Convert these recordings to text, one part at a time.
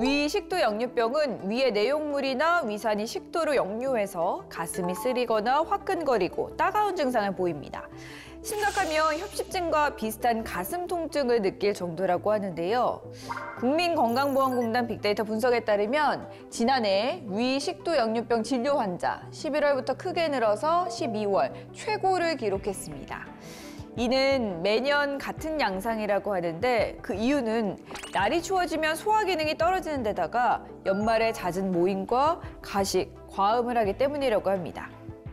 위 식도 역류병은 위의 내용물이나 위산이 식도로 역류해서 가슴이 쓰리거나 화끈거리고 따가운 증상을 보입니다. 심각하면 협심증과 비슷한 가슴 통증을 느낄 정도라고 하는데요. 국민건강보험공단 빅데이터 분석에 따르면 지난해 위 식도 역류병 진료 환자 11월부터 크게 늘어서 12월 최고를 기록했습니다. 이는 매년 같은 양상이라고 하는데 그 이유는 날이 추워지면 소화 기능이 떨어지는 데다가 연말에 잦은 모임과 가식, 과음을 하기 때문이라고 합니다.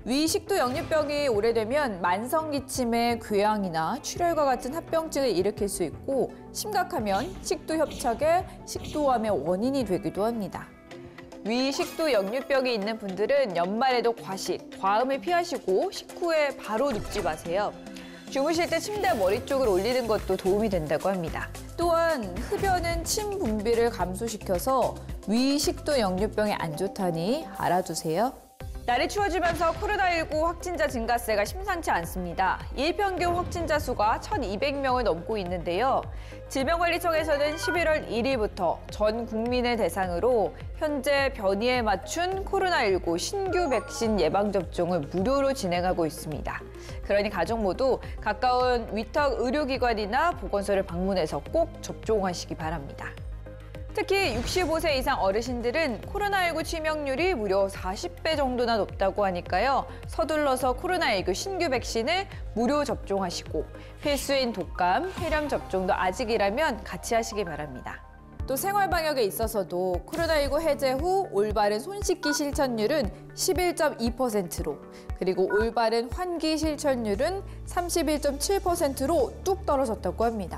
위식도 역류병이 오래되면 만성 기침의 궤양이나 출혈과 같은 합병증을 일으킬 수 있고 심각하면 식도 협착의 식도암의 원인이 되기도 합니다. 위식도 역류병이 있는 분들은 연말에도 과식, 과음을 피하시고 식후에 바로 눕지 마세요. 주무실 때 침대 머리 쪽을 올리는 것도 도움이 된다고 합니다. 또한 흡연은 침 분비를 감소시켜서 위식도 역류병에 안 좋다니 알아두세요. 날이 추워지면서 코로나19 확진자 증가세가 심상치 않습니다. 일평균 확진자 수가 1,200명을 넘고 있는데요. 질병관리청에서는 11월 1일부터 전 국민을 대상으로 현재 변이에 맞춘 코로나19 신규 백신 예방접종을 무료로 진행하고 있습니다. 그러니 가족 모두 가까운 위탁 의료기관이나 보건소를 방문해서 꼭 접종하시기 바랍니다. 특히 65세 이상 어르신들은 코로나19 치명률이 무려 40배 정도나 높다고 하니까요. 서둘러서 코로나19 신규 백신을 무료 접종하시고 필수인 독감, 폐렴 접종도 아직이라면 같이 하시기 바랍니다. 또 생활 방역에 있어서도 코로나19 해제 후 올바른 손 씻기 실천율은 11.2%로 그리고 올바른 환기 실천율은 31.7%로 뚝 떨어졌다고 합니다.